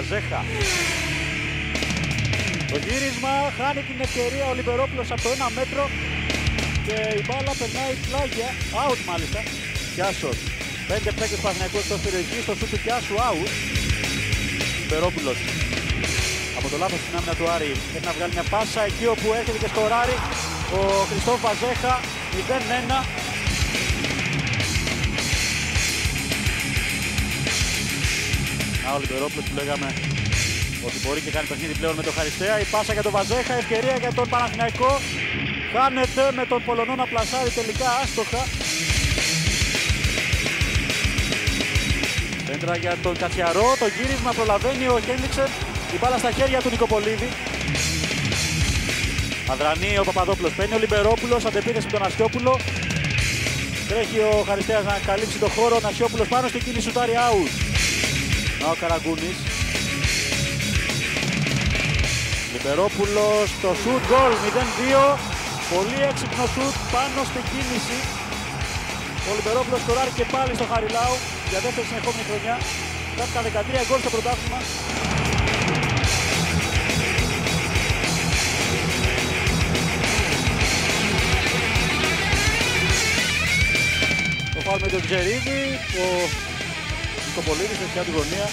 Βαζέχα. Το γύρισμα χάνει την ευκαιρία ο Λιμπερόπουλος από το ένα μέτρο και η μπάλα περνάει πλάγια, out μάλιστα. Πιάσος. Πέντε παίκτες Παθηναϊκού εκτός περιοχής, το σούτ του Πιάσου out. Λιμπερόπουλος. Από το λάθος στην άμυνα του Άρη πρέπει να βγάλει μια πάσα εκεί όπου έρχεται και σκοράρει ο Χριστόφ Βαζέχα 0-1. Να ο Λιμπερόπουλος που λέγαμε ότι μπορεί και κάνει παιχνίδι πλέον με τον Χαριστέα. Η πάσα για τον Βαζέχα, ευκαιρία για τον Παναθηναϊκό. Χάνεται με τον Πολωνό να πλασάρει τελικά άστοχα. Πέντρα για τον Κατσιαρό, το γύρισμα προλαβαίνει ο Χένιξεν. Η μπάλα στα χέρια του Νικοπολίδη. Αδρανή ο Παπαδόπουλος, παίρνει ο Λιμπερόπουλος, αντεπίθεση με τον Ασιόπουλο. Τρέχει ο Χαριστέας να καλύψει το χώρο, ο Ασιόπουλος πάνω στην κίνηση του Τάρι Άους. Να ο Καραγκούνης. Λιμπερόπουλος, το σουτ γκολ 0-2. Πολύ έξυπνο σουτ πάνω στην κίνηση. Ο Λιμπερόπουλος σκοράρει και πάλι στο Χαριλάου για δεύτερη συνεχόμενη χρονιά. Κάτι τα 13 γκολ στο πρωτάθλημα. Το φάουλ με τον Τζερίδη, ο Νικοπολίδης στη δεξιά του γωνία